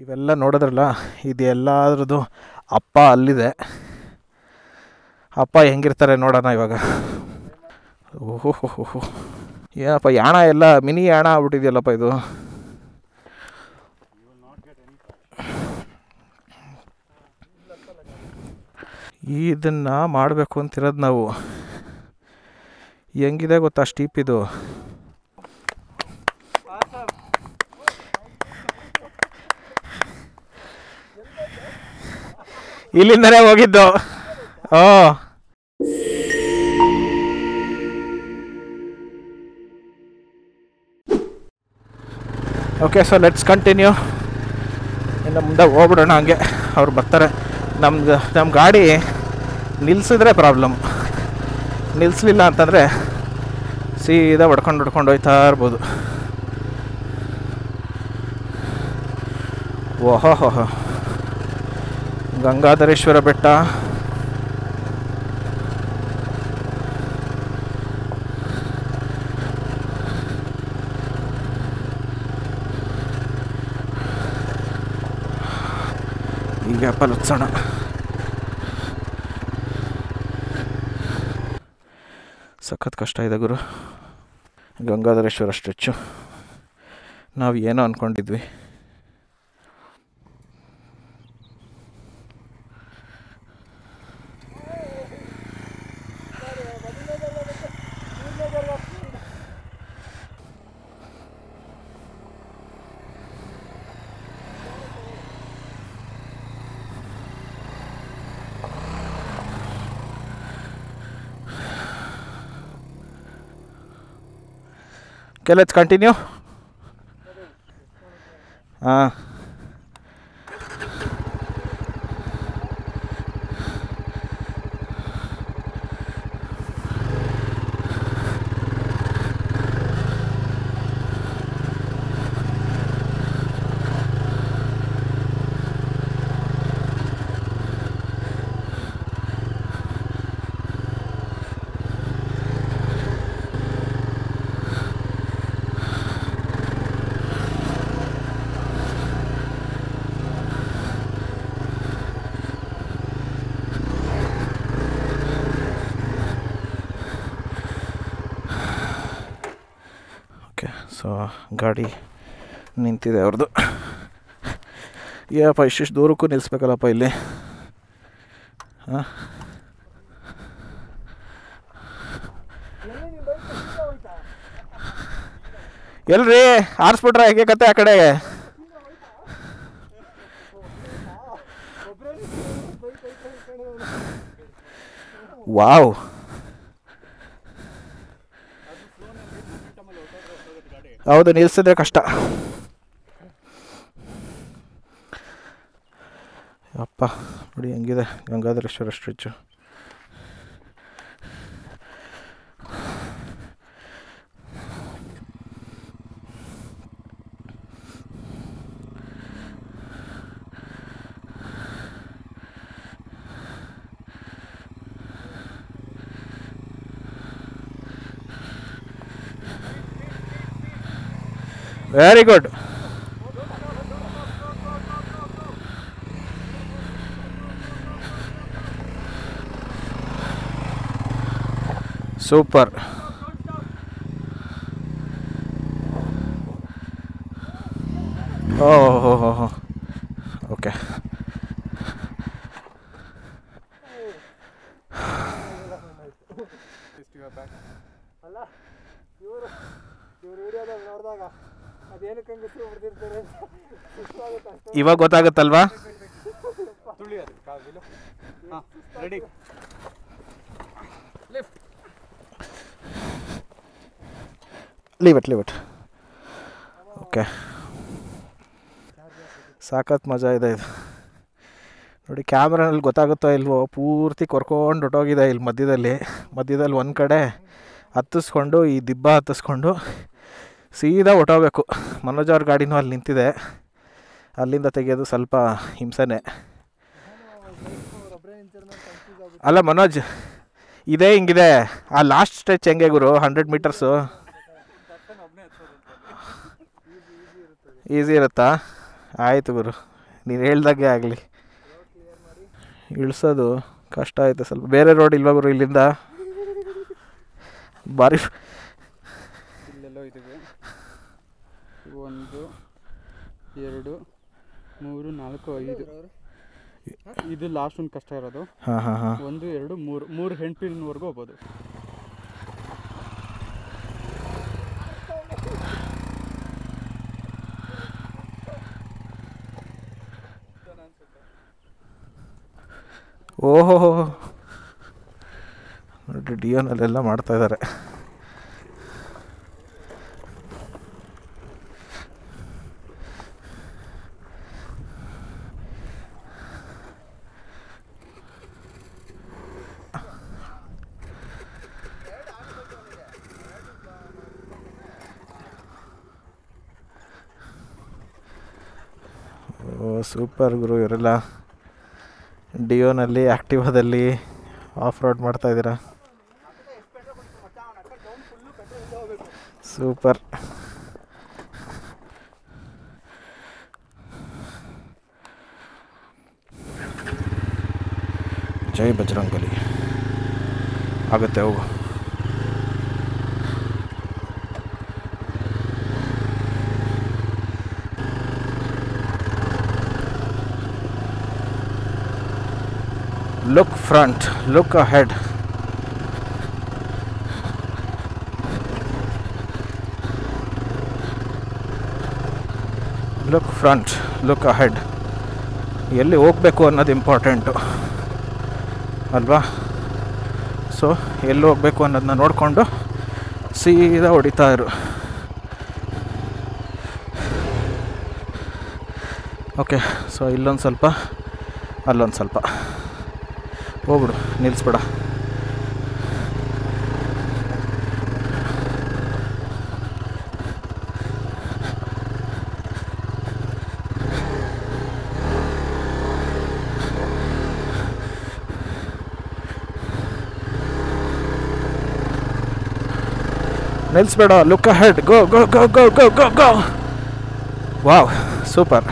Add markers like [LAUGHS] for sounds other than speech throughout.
ಇವೆಲ್ಲ ನೋಡಿದ್ರಲ್ಲ, ಇದು ಎಲ್ಲಾದ್ರದ್ದು ಅಪ್ಪ ಅಲ್ಲಿದೆ. ಅಪ್ಪ ಹೆಂಗಿರ್ತಾರೆ ನೋಡೋಣ ಇವಾಗ. ಓಹೋ ಏನಪ್ಪ ಯಾಣ ಎಲ್ಲ ಮಿನಿ ಯಾಣ ಆಗ್ಬಿಟ್ಟಿದೆಯಲ್ಲಪ್ಪ ಇದು? ಇದನ್ನು ಮಾಡಬೇಕು ಅಂತಿರೋದು ನಾವು. ಹೆಂಗಿದೆ ಗೊತ್ತಾ ಸ್ಟೀಪ್ ಇದು? ಇಲ್ಲಿಂದನೇ ಹೋಗಿದ್ದು. Oh okay so let's continue ಇನ್ನು ಮುಂದೆ ಹೋಗ್ಬಿಡೋಣ ಹಂಗೆ. ಅವ್ರು ಬರ್ತಾರೆ. ನಮ್ದು ನಮ್ಮ ಗಾಡಿ ನಿಲ್ಲಿಸಿದ್ರೆ ಪ್ರಾಬ್ಲಮ್ ನಿಲ್ಲಿಸ್ಲಿಲ್ಲ ಅಂತಂದರೆ ಸೀದಾ ಹೊಡ್ಕೊಂಡು ಹೊಡ್ಕೊಂಡು ಹೋಯ್ತಾ ಇರ್ಬೋದು. ಓಹೋ ಹೋ ಗಂಗಾಧರೇಶ್ವರ ಬೆಟ್ಟ. ಈಗ ಪಲತ್ಸಣ ಸಖತ್ ಕಷ್ಟ ಇದೆ ಗುರು. ಗಂಗಾಧರೇಶ್ವರ ಸ್ಟ್ರೆಚ್ಚು. ನಾವು ಏನೋ ಅಂದ್ಕೊಂಡಿದ್ವಿ Okay, let's continue. ಹಾಂ ಸೊ, ಗಾಡಿ ನಿಂತಿದೆ ಅವ್ರದ್ದು ಏನಪ್ಪ ಇಷ್ಟಿಷ್ಟು ದೂರಕ್ಕೂ ನಿಲ್ಲಿಸ್ಬೇಕಲ್ಲಪ್ಪ ಇಲ್ಲಿ. ಹಾಂ? ಎಲ್ರಿ, ಆರಿಸ್ಬಿಟ್ರೆ ಹೇಗೆ ಕತೆ ಆ ಕಡೆ ವಾವ್. ಹೌದು ನಿಲ್ಸಿದ್ರೆ ಕಷ್ಟ. ಅಪ್ಪ ನೋಡಿ ಹೆಂಗಿದೆ Gangadhareshwara stretch very good super oh ಹೋ ಹೋ ಹೋ ಓಕೆ ಅಲ್ಲ ಇವರು ಇವ್ರ ವಿಡಿಯೋದಲ್ಲಿ ನೋಡಿದಾಗ ಇವಾಗ ಗೊತ್ತಾಗುತ್ತಲ್ವಾ? ತುಳಿ ಅದು ಕಾವಿಲು ready leave it leave it okay ಸಾಕತ್ ಮಜಾ ಇದೆ ಇದು. ನೋಡಿ ಕ್ಯಾಮ್ರಾನಲ್ಲಿ ಗೊತ್ತಾಗುತ್ತೋ ಇಲ್ವೋ ಪೂರ್ತಿ ಕೊರ್ಕೊಂಡು ಹೊಟ್ಟೋಗಿದೆ ಇಲ್ಲಿ ಮಧ್ಯದಲ್ಲಿ. ಮಧ್ಯದಲ್ಲಿ ಒಂದು ಕಡೆ ಹತ್ತಿಸ್ಕೊಂಡು ಈ ದಿಬ್ಬ ಹತ್ತಿಸ್ಕೊಂಡು ಸೀದಾ ಹೊಟ್ಟೋಗ್ಬೇಕು ಮನೋಜ್ ಅವ್ರ ಗಾಡಿನೂ ಅಲ್ಲಿ ನಿಂತಿದೆ. ಅಲ್ಲಿಂದ ತೆಗೆಯೋದು ಸ್ವಲ್ಪ ಹಿಂಸೆನೇ. ಅಲ್ಲ ಮನೋಜ್, ಇದೇ ಹಿಂಗಿದೆ. ಆ ಲಾಸ್ಟ್ ಸ್ಟ್ರೆಚ್ ಹೆಂಗೆ ಗುರು? ಹಂಡ್ರೆಡ್ ಮೀಟರ್ಸು ಈಸಿ ಇರುತ್ತಾ? ಆಯಿತು ಗುರು. ನೀನು ಹೇಳ್ದಾಗೆ ಆಗಲಿ. ಇಳಿಸೋದು ಕಷ್ಟ ಆಯಿತು ಸ್ವಲ್ಪ. ಬೇರೆ ರೋಡ್ ಇಲ್ವಾ ಗುರು ಇಲ್ಲಿಂದ? ಭಾರಿ ಇಲ್ಲೆಲ್ಲೋ ಇದ್ದಾವೆ ಒಂದು ಎರಡು ಮೂರು ನಾಲ್ಕು ಐದು. ಇದು ಲಾಸ್ಟ್ ಒಂದು ಕಷ್ಟ ಇರೋದು. ಹಾಂ ಹಾಂ ಹಾಂ. ಒಂದು ಎರಡು ಮೂರು ಮೂರು ಹೆಣ್ಪಿನವರೆಗೂ ಹೋಗ್ಬೋದು. ಓಹೋ ಡಿ ಡಿಯೋನಲ್ಲೆಲ್ಲ ಮಾಡ್ತಾ ಇದ್ದಾರೆ ಓ ಸೂಪರ್ ಗುರು ಇವರೆಲ್ಲ ಡಿಯೋನಲ್ಲಿ ಆ್ಯಕ್ಟಿವಾದಲ್ಲಿ ಆಫ್ ರೋಡ್ ಮಾಡ್ತಾ ಇದ್ದೀರಾ? ಸೂಪರ್ ಜೈ ಬಜರಂಗಲಿ ಆಗುತ್ತೆ ಹೋಗು. Look front, look ahead. Look front look ahead ಎಲ್ಲಿ ಹೋಗಬೇಕು ಅನ್ನೋದು ಇಂಪಾರ್ಟೆಂಟು ಅಲ್ವಾ? ಸೊ ಎಲ್ಲಿ ಹೋಗಬೇಕು ಅನ್ನೋದನ್ನ ನೋಡಿಕೊಂಡು ಸೀದಾ ಹೊಡಿತಾ ಇರು. ಓಕೆ ಸೊ ಇಲ್ಲೊಂದು ಸ್ವಲ್ಪ, ಅಲ್ಲೊಂದು ಸ್ವಲ್ಪ. ಹೋಗ್ಬಿಡು ನಿಲ್ಲಿಸ್ಬೇಡ ನಿಲ್ಲಿಸ್ಬೇಡ look ahead go go go go go go wow super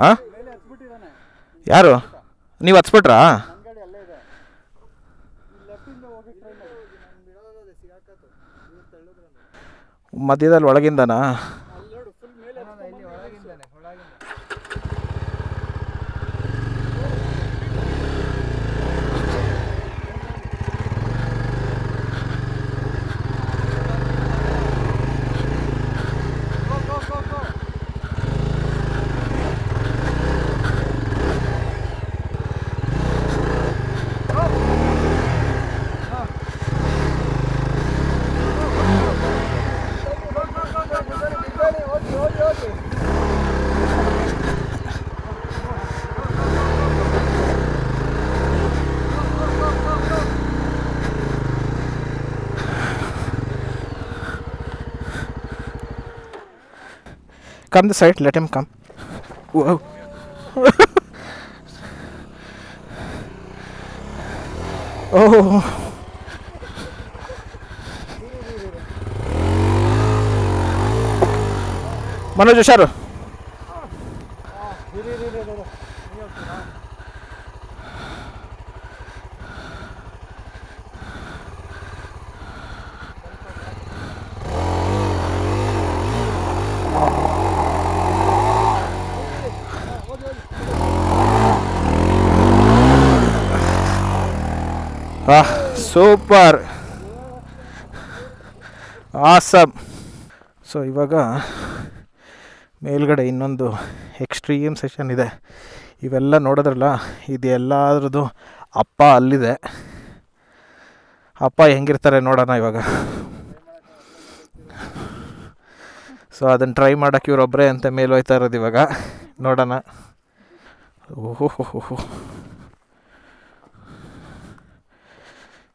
ಆ ಮೇಲೆ ಹತ್ಬಿಟ್ಟಿದ್ದಾನೆ ಯಾರು ನೀವು ಹತ್ಸ್ಬಿಟ್ರಾ ನನ್ನ ಗಾಡಿ ಅಲ್ಲೇ ಇದೆ ಲೆಫ್ಟಿಂದ ಹೋಗಿ ಟ್ರೈ ಮಾಡಿ ಸಿಗಾಕತ್ತು ಮಧ್ಯದಲ್ಲಿ ಒಳಗಿಂದನಾ? come the side, let him come. Whoa. [LAUGHS] oh. Manoj, Sharo. Super. Awesome. So ಇವಾಗ ಮೇಲ್ಗಡೆ ಇನ್ನೊಂದು ಎಕ್ಸ್ಟ್ರೀಮ್ ಸೆಷನ್ ಇದೆ. ಇವೆಲ್ಲ ನೋಡಿದ್ರಲ್ಲ, ಇದು ಎಲ್ಲಾದ್ರದ್ದು ಅಪ್ಪ ಅಲ್ಲಿದೆ. ಅಪ್ಪ ಹೆಂಗಿರ್ತಾರೆ ನೋಡೋಣ ಇವಾಗ. ಸೊ ಅದನ್ನು ಟ್ರೈ ಮಾಡೋಕ್ಕೆ ಇವರೊಬ್ಬರೇ ಅಂತ ಮೇಲೆ ಹೋಯ್ತಾ ಇರೋದು ಇವಾಗ. ನೋಡೋಣ. ಓಹೋ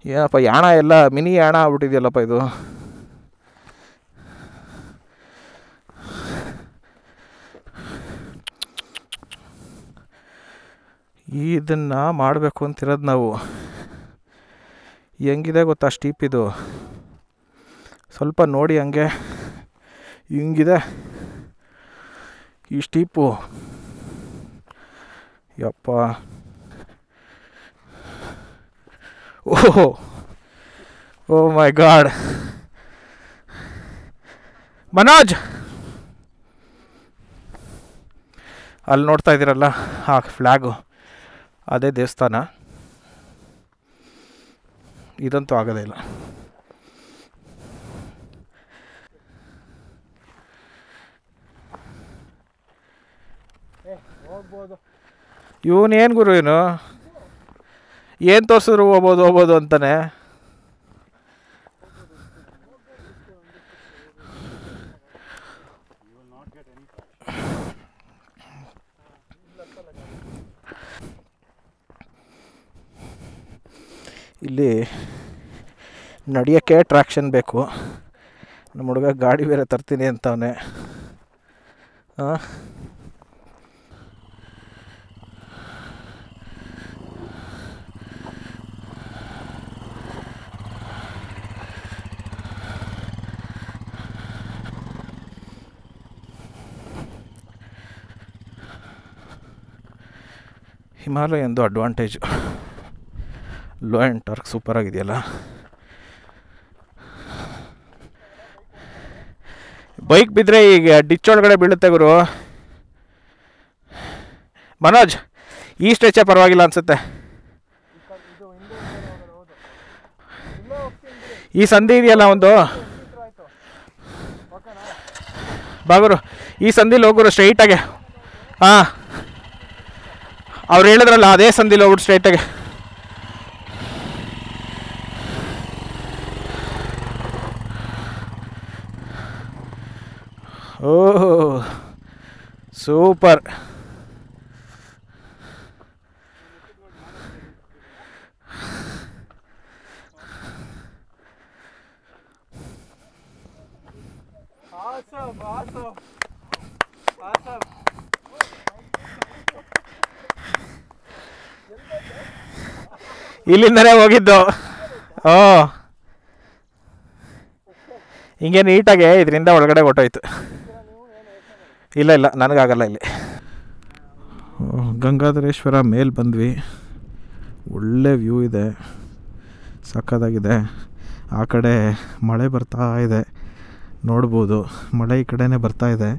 ಏನಪ್ಪ ಯಾಣ ಎಲ್ಲ ಮಿನಿ ಯಾಣ ಆಗ್ಬಿಟ್ಟಿದೆಯಲ್ಲಪ್ಪ ಇದು. ಇದನ್ನು ಮಾಡಬೇಕು ಅಂತಿರೋದು ನಾವು. ಹೆಂಗಿದೆ ಗೊತ್ತಾ ಸ್ಟೀಪ್ ಇದು? ಸ್ವಲ್ಪ ನೋಡಿ ಹಂಗೆ. ಹಿಂಗಿದೆ. ಈ ಸ್ಟೀಪು. ಯಪ್ಪ. ಓಹೋ. Oh my god. ಮನೋಜ್. ಅಲ್ಲಿ ನೋಡ್ತಾ ಇದ್ದೀರಲ್ಲ, ಆ ಫ್ಲ್ಯಾಗು ಅದೇ ದೇವಸ್ಥಾನ. ಇದಂತೂ ಆಗೋದೇ ಇಲ್ಲ. ಇವನೇನು ಗುರು ಏನು ಏನು ತೋರಿಸಿದ್ರು ಹೋಗ್ಬೋದು ಹೋಗ್ಬೋದು ಅಂತಾನೆ. ಇಲ್ಲಿ ನಡೆಯೋಕ್ಕೆ ಟ್ರ್ಯಾಕ್ಷನ್ ಬೇಕು. ನಮ್ಮ ಹುಡುಗ ಗಾಡಿ ಬೇರೆ ತರ್ತೀನಿ ಅಂತವನೇ. ಹಾಂ? ಹಿಮಾಲಯಂದು advantage low and torque super ಆಗಿದೆಯಲ್ಲ? ಬೈಕ್ ಬಿದ್ದರೆ ಈಗ ಡಿಚ್ ಒಳಗಡೆ ಬೀಳುತ್ತೆ ಗುರು. ಮನೋಜ್, ಈ ಸ್ಟ್ರೆಚೇ ಪರವಾಗಿಲ್ಲ ಅನಿಸುತ್ತೆ. ಈ ಸಂಧಿ ಇದೆಯಲ್ಲ ಒಂದು? ಬಾಗುರು ಈ ಸಂಧಿಲಿ ಹೋಗುರು ಸ್ಟ್ರೈಟಾಗೆ ಹಾಂ. ಅವ್ರು ಹೇಳಿದ್ರಲ್ಲ ಅದೇ ಸಂದಿಲ್ಲ ಹೋಗ್ಬಿಟ್ಟು ಸ್ಟ್ರೈಟಾಗೆ ಓಹ್ ಸೂಪರ್ Awesome, awesome. ಇಲ್ಲಿಂದನೇ ಹೋಗಿದ್ದು. ಓ ಹಿಂಗೆ ನೀಟಾಗೆ ಇದರಿಂದ ಒಳಗಡೆ ಹೊಟ್ಟೋಯ್ತು ಇಲ್ಲ ಇಲ್ಲ, ನನಗಾಗಲ್ಲ ಇಲ್ಲಿ. ಗಂಗಾಧರೇಶ್ವರ ಮೇಲೆ ಬಂದ್ವಿ. ಒಳ್ಳೆ ವ್ಯೂ ಇದೆ. ಸಕ್ಕತ್ತಾಗಿದೆ ಆ ಕಡೆ ಮಳೆ ಬರ್ತಾ ಇದೆ. ನೋಡ್ಬೋದು. ಮಳೆ ಈ ಕಡೆನೇ ಬರ್ತಾ ಇದೆ.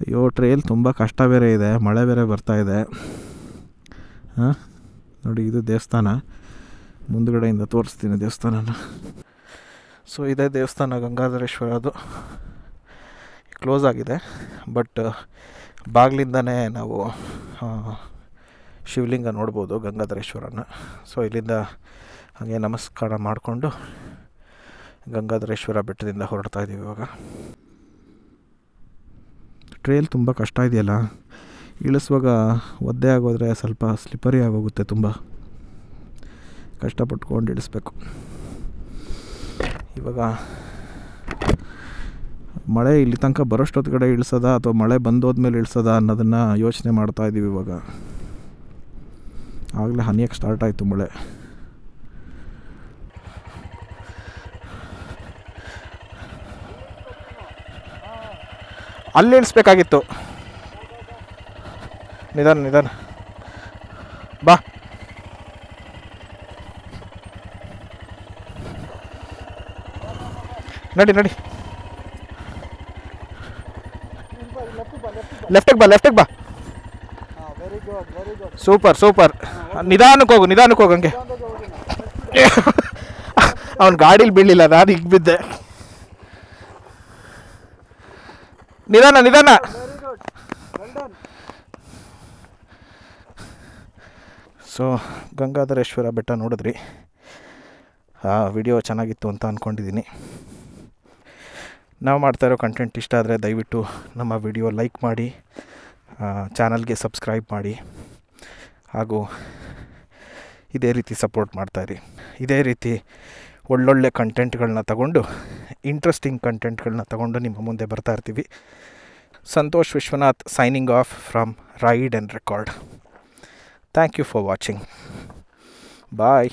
ಅಯ್ಯೋ, ಟ್ರೈಲ್ ತುಂಬ ಕಷ್ಟ ಬೇರೆ ಇದೆ. ಮಳೆ ಬೇರೆ ಬರ್ತಾ ಇದೆ. ಹಾಂ? ನೋಡಿ, ಇದು ದೇವಸ್ಥಾನ. ಮುಂದುಗಡೆಯಿಂದ ತೋರಿಸ್ತೀನಿ ದೇವಸ್ಥಾನನ. ಸೊ ಇದೇ ದೇವಸ್ಥಾನ ಗಂಗಾಧರೇಶ್ವರದು ಕ್ಲೋಸ್ ಆಗಿದೆ ಬಟ್ ಬಾಗಿಲಿಂದನೇ ನಾವು ಶಿವಲಿಂಗ ನೋಡ್ಬೋದು ಗಂಗಾಧರೇಶ್ವರನ. ಸೊ ಇಲ್ಲಿಂದ ಹಾಗೆ ನಮಸ್ಕಾರ ಮಾಡಿಕೊಂಡು ಗಂಗಾಧರೇಶ್ವರ ಬೆಟ್ಟದಿಂದ ಹೊರಡ್ತಾ ಇದ್ದೀವಿ ಇವಾಗ. ಟ್ರೇಲ್ ತುಂಬ ಕಷ್ಟ ಇದೆಯಲ್ಲ? ಇಳಿಸುವಾಗ ಒದ್ದೆ ಆಗೋದ್ರೆ ಸ್ವಲ್ಪ ಸ್ಲಿಪ್ಪರಿ ಆಗೋಗುತ್ತೆ ತುಂಬ. ಕಷ್ಟಪಟ್ಕೊಂಡು ಇಳಿಸ್ಬೇಕು. ಇವಾಗ ಮಳೆ ಇಲ್ಲಿ ತನಕ ಬರೋಷ್ಟೊತ್ತು ಕಡೆ ಇಳಿಸೋದ ಅಥವಾ ಮಳೆ ಬಂದೋದ್ಮೇಲೆ ಇಳಿಸೋದ ಅನ್ನೋದನ್ನು ಯೋಚನೆ ಮಾಡ್ತಾ ಇದ್ದೀವಿ ಇವಾಗ. ಆಗಲೇ ಹನಿಯಕ್ಕೆ ಸ್ಟಾರ್ಟ್ ಆಯಿತು ಮಳೆ. ಅಲ್ಲಿ ಇಳಿಸ್ಬೇಕಾಗಿತ್ತು. ನಿಧಾನ ನಿಧಾನ. ಬಾ. ನಡಿ ನಡಿ. ಲೆಫ್ಟಿಗೆ ಬಾ ಲೆಫ್ಟಿಗೆ ಬಾ. ಸೂಪರ್ ಸೂಪರ್ ನಿಧಾನಕ್ಕೆ ಹೋಗು ನಿಧಾನಕ್ಕೆ ಹೋಗು ಹಂಗೆ. ಅವ್ನು ಗಾಡೀಲಿ ಬೀಳಿಲ್ಲ ನಾನು ಈಗ ಬಿದ್ದೆ. ನಿಧಾನ ನಿಧಾನ. ಸೊ ಗಂಗಾಧರೇಶ್ವರ ಬೆಟ್ಟ ನೋಡಿದ್ರಿ. ಆ ವಿಡಿಯೋ ಚೆನ್ನಾಗಿತ್ತು ಅಂತ ಅಂದ್ಕೊಂಡಿದ್ದೀನಿ ನಾವು ಮಾಡ್ತಾ ಇರೋ ಕಂಟೆಂಟ್ ಇಷ್ಟ ಆದರೆ ದಯವಿಟ್ಟು ನಮ್ಮ ವಿಡಿಯೋ ಲೈಕ್ ಮಾಡಿ ಚಾನಲ್ಗೆ ಸಬ್ಸ್ಕ್ರೈಬ್ ಮಾಡಿ ಹಾಗೂ ಇದೇ ರೀತಿ ಸಪೋರ್ಟ್ ಮಾಡ್ತಾಯಿರಿ ಇದೇ ರೀತಿ ಒಳ್ಳೊಳ್ಳೆ ಕಂಟೆಂಟ್ಗಳನ್ನ ತಗೊಂಡು ಇಂಟ್ರೆಸ್ಟಿಂಗ್ ಕಂಟೆಂಟ್ಗಳನ್ನ ತಗೊಂಡು ನಿಮ್ಮ ಮುಂದೆ ಬರ್ತಾ ಇರ್ತೀವಿ. Santosh Vishwanath signing off from ride and record thank you for watching bye